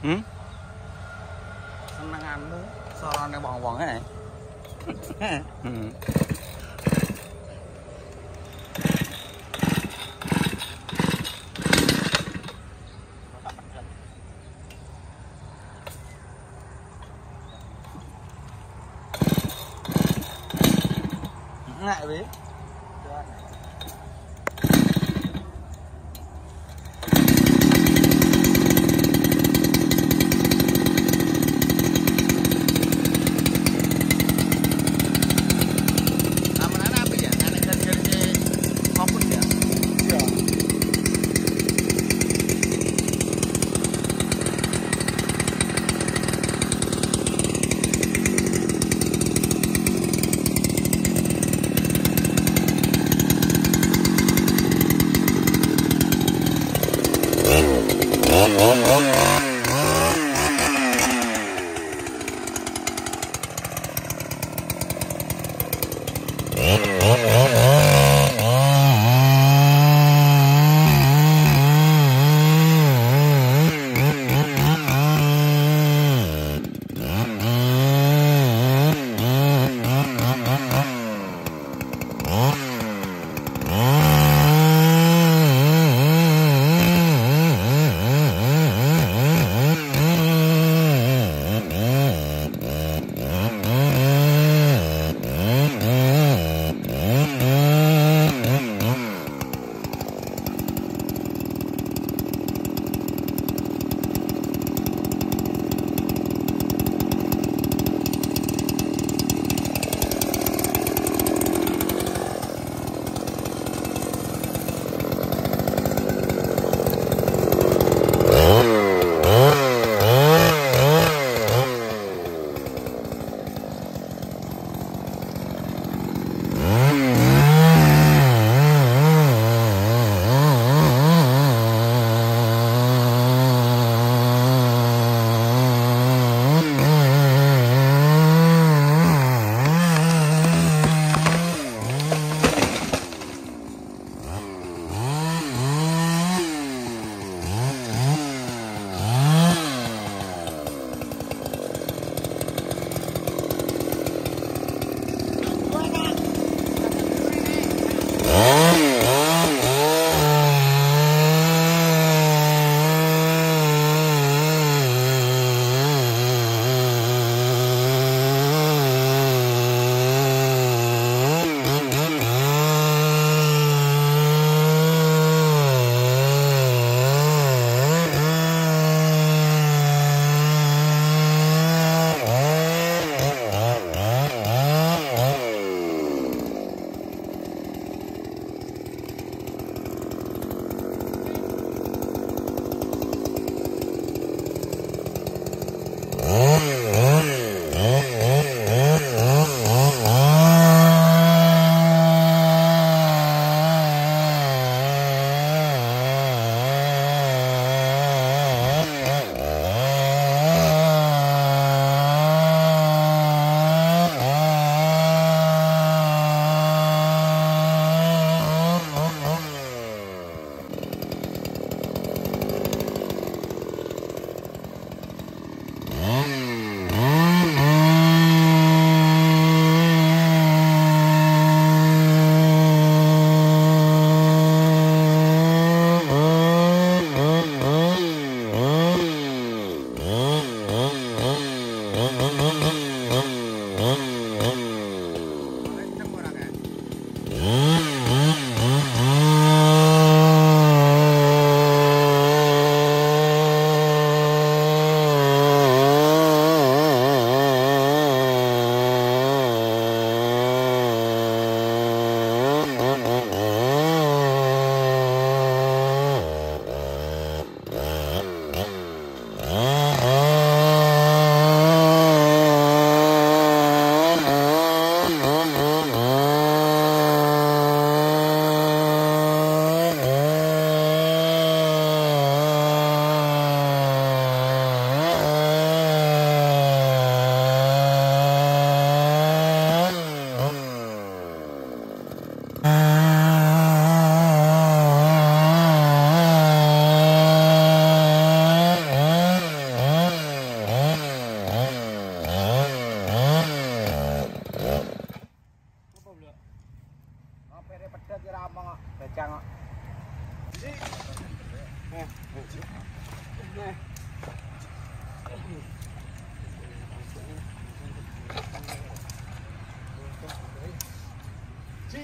Hmm? Senenganmu sorone wong-wong ae. Hmm. Ngại vậy? Oh, oh, oh.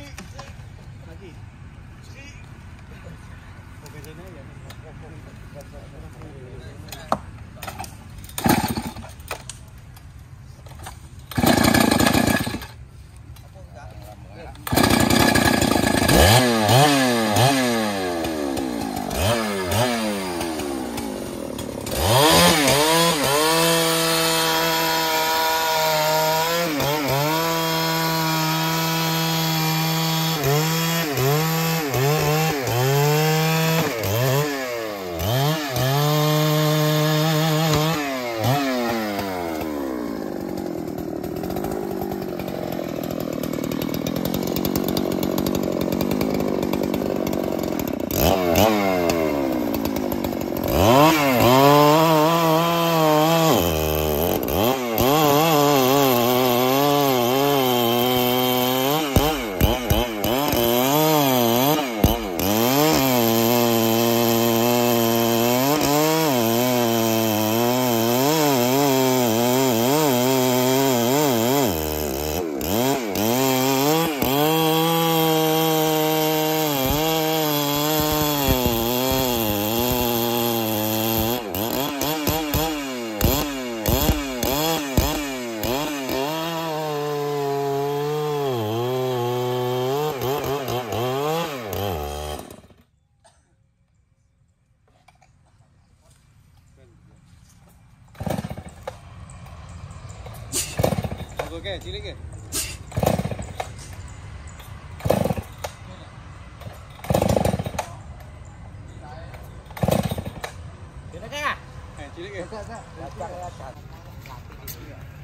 Lagi. Kok bedanya ya? Cilik ya? Enggak, enggak. Enggak, enggak.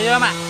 小朋友们。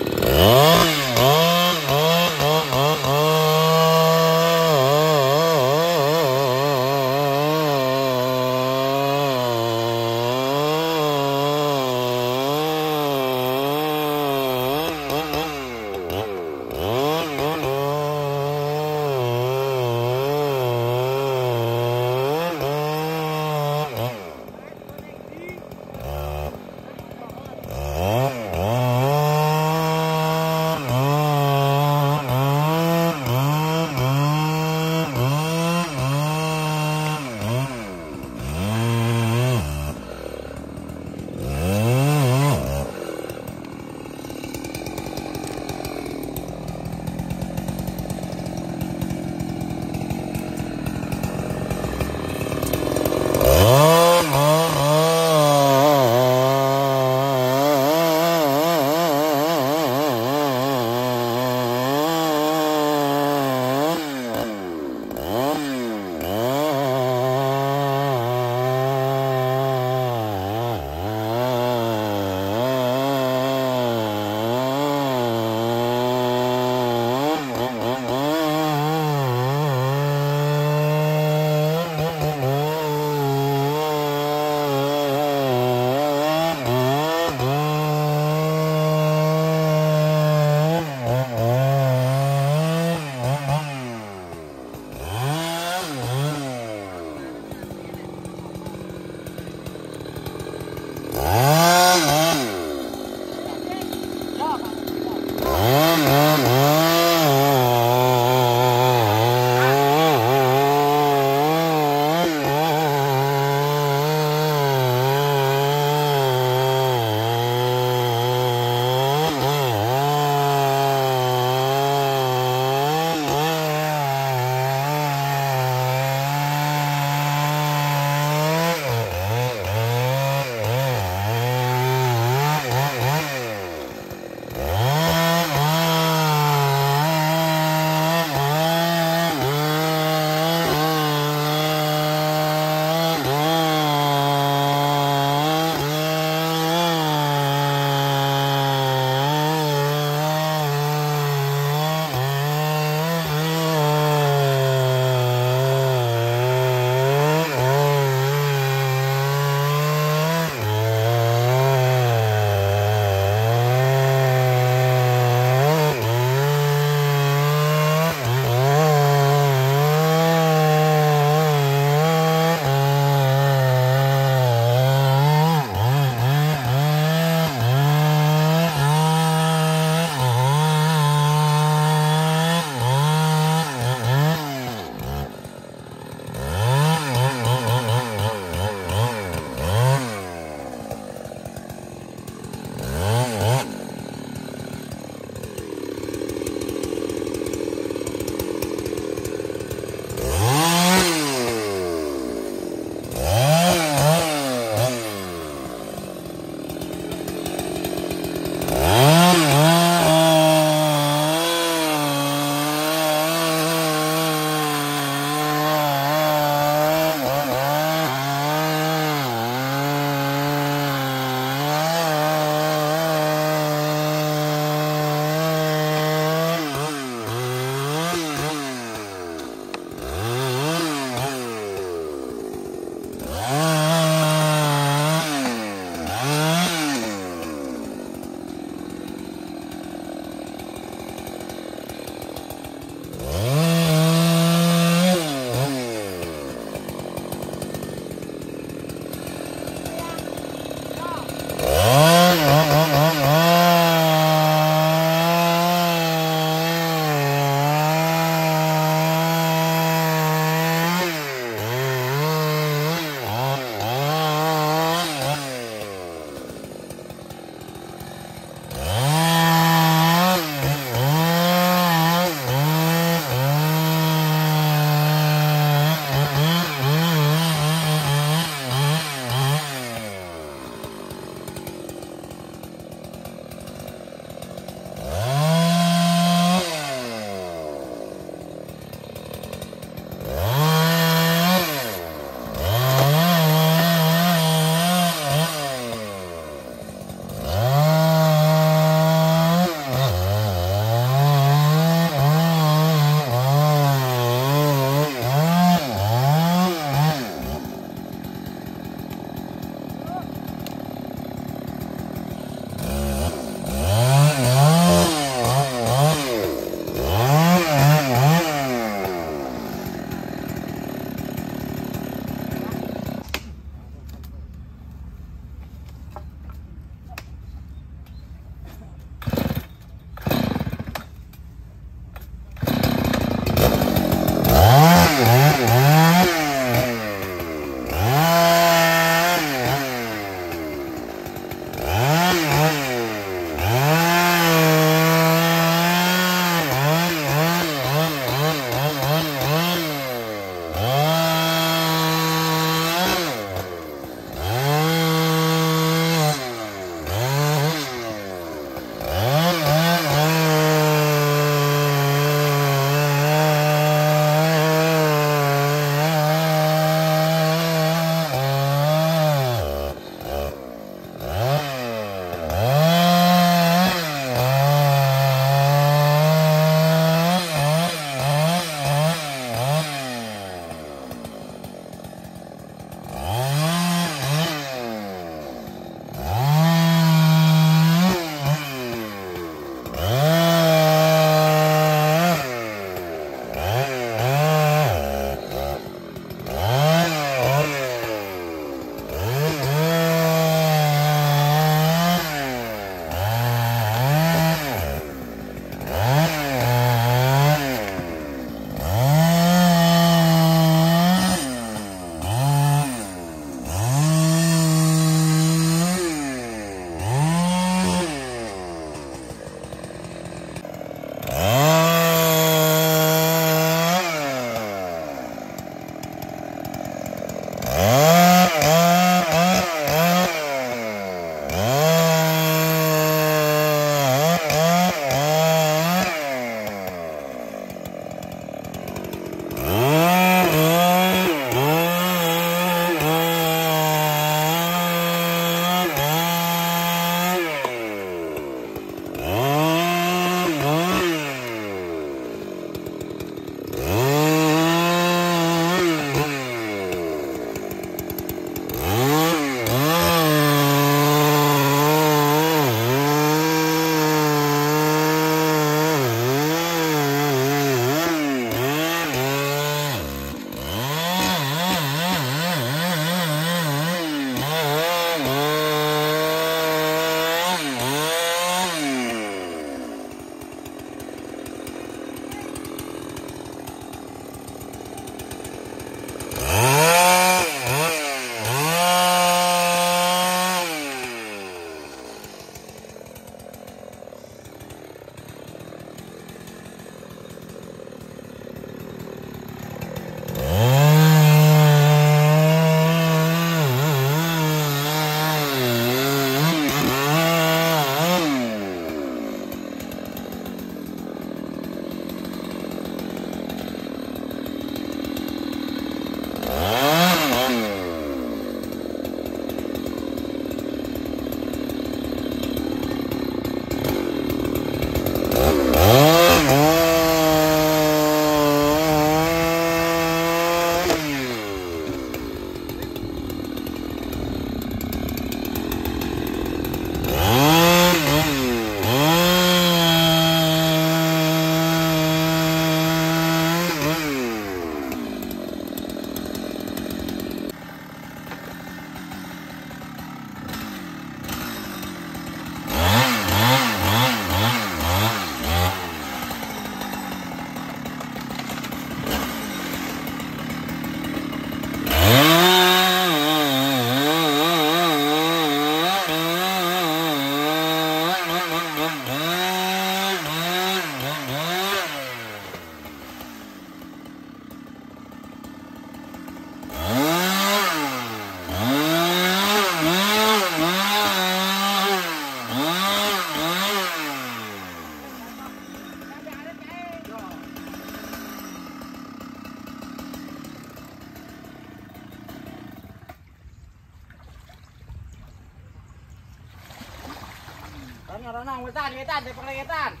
pengetan, saya.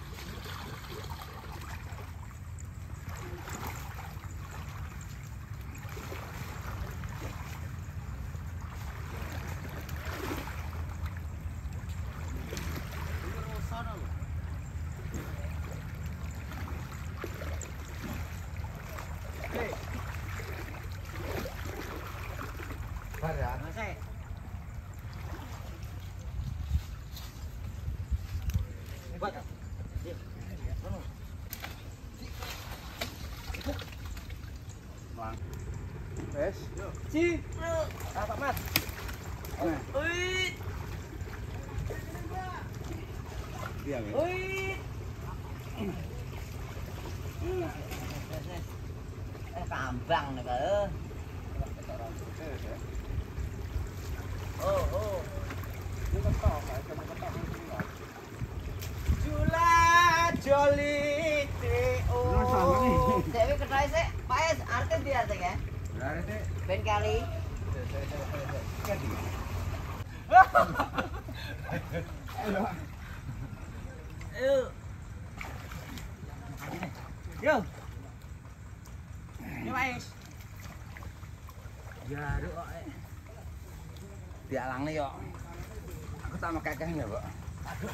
Buat. Wes. Si. Apa mat? Nah, Ui. iya wes. Eh, kambang nih kalau. Oh, oh. Jula Joli TO. Dewi ketoi sik, Pak Es artis dia sik ya. Ben kali. Yo. Yo Mas. Jaruk ya, kok. Eh. Dialangne yo. Aku tak mekekeh ya, Pak. Aduh.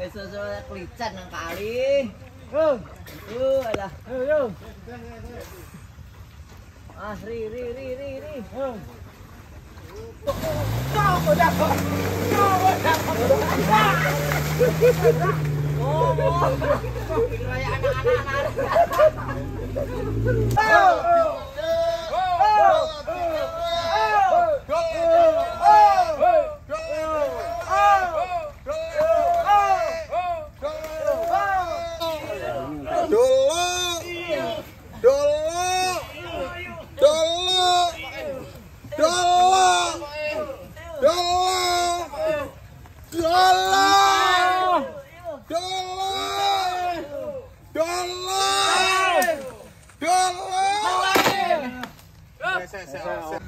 Eso so klicat nang kali. Yo. alah. Yo. Ah, ri ri ri ri ri. Yo. Oh, oh, oh, oh, oh, oh, oh, oh, oh, oh, oh, oh, oh, oh, oh Because